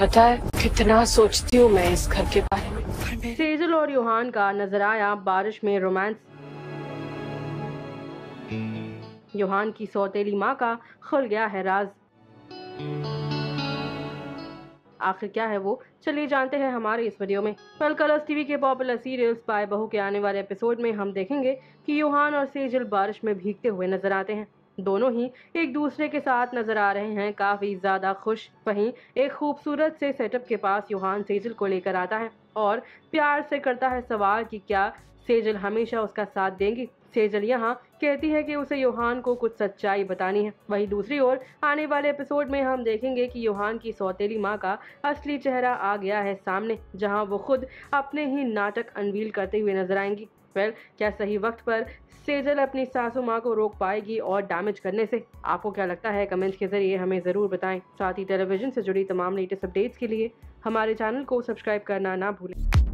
पता है कितना सोचती हूँ मैं इस घर के बारे में। सेजल और यूहान का नज़र आया बारिश में रोमांस। यूहान की सौतेली माँ का खुल गया है राज। आखिर क्या है वो? चलिए जानते हैं हमारे इस वीडियो में। कल कलर्स टीवी के पॉपुलर सीरियल्स पाए बहू के आने वाले एपिसोड में हम देखेंगे कि यूहान और सेजल बारिश में भीगते हुए नज़र आते हैं। दोनों ही एक दूसरे के साथ नज़र आ रहे हैं। काफ़ी ज़्यादा खुश, वहीं एक खूबसूरत से सेटअप के पास यूहान सेजल को लेकर आता है और प्यार से करता है सवाल कि क्या सेजल हमेशा उसका साथ देंगी? सेजल यहाँ कहती है कि उसे योहान को कुछ सच्चाई बतानी है। वहीं दूसरी ओर आने वाले एपिसोड में हम देखेंगे कि योहान की सौतेली माँ का असली चेहरा आ गया है सामने, जहाँ वो खुद अपने ही नाटक अनवील करते हुए नज़र आएँगी। वेल क्या सही वक्त पर सेजल अपनी सासू माँ को रोक पाएगी और डैमेज करने से? आपको क्या लगता है? कमेंट्स के ज़रिए हमें ज़रूर बताएँ। साथ ही टेलीविज़न से जुड़ी तमाम लेटेस्ट अपडेट्स के लिए हमारे चैनल को सब्सक्राइब करना ना भूलें।